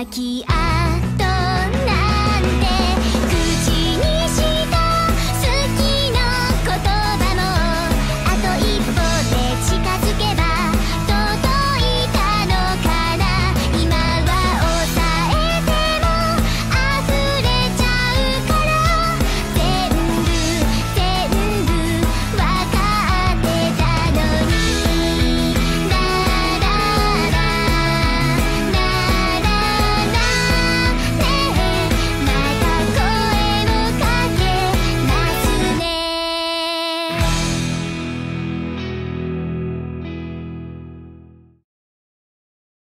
Aquí, key.